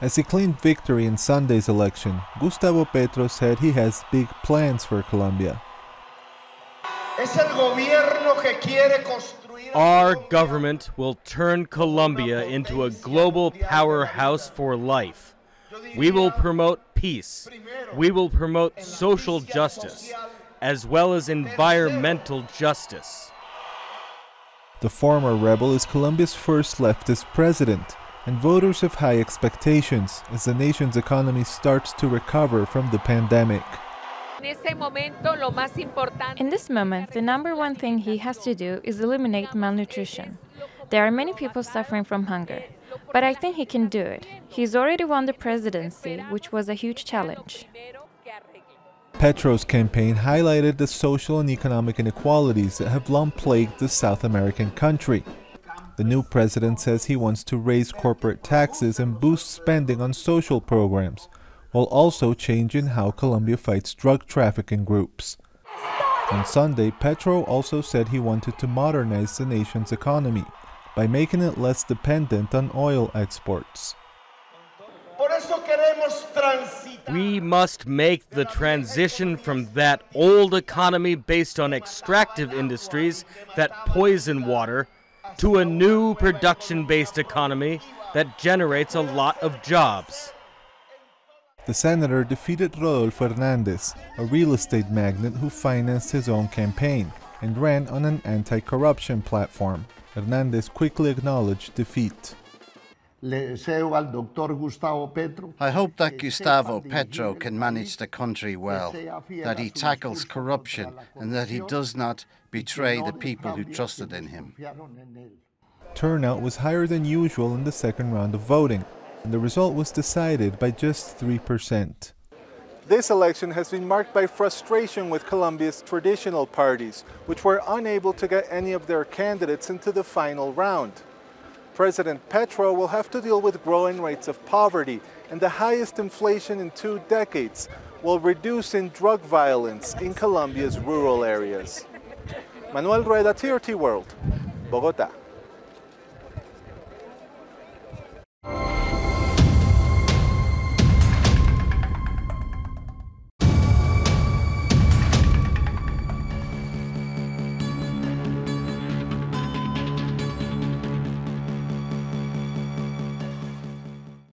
As he claimed victory in Sunday's election, Gustavo Petro said he has big plans for Colombia. Our government will turn Colombia into a global powerhouse for life. We will promote peace. We will promote social justice, as well as environmental justice. The former rebel is Colombia's first leftist president, and voters have high expectations as the nation's economy starts to recover from the pandemic. In this moment, the number one thing he has to do is eliminate malnutrition. There are many people suffering from hunger, but I think he can do it. He's already won the presidency, which was a huge challenge. Petro's campaign highlighted the social and economic inequalities that have long plagued the South American country. The new president says he wants to raise corporate taxes and boost spending on social programs, while also changing how Colombia fights drug trafficking groups. On Sunday, Petro also said he wanted to modernize the nation's economy by making it less dependent on oil exports. We must make the transition from that old economy based on extractive industries that poison water to a new production based economy that generates a lot of jobs. The senator defeated Rodolfo Hernandez, a real estate magnate who financed his own campaign and ran on an anti corruption platform. Hernandez quickly acknowledged defeat. I hope that Gustavo Petro can manage the country well, that he tackles corruption, and that he does not betray the people who trusted in him. Turnout was higher than usual in the second round of voting, and the result was decided by just 3%. This election has been marked by frustration with Colombia's traditional parties, which were unable to get any of their candidates into the final round. President Petro will have to deal with growing rates of poverty and the highest inflation in two decades, while reducing drug violence in Colombia's rural areas. Manuel Rueda, TRT World, Bogota.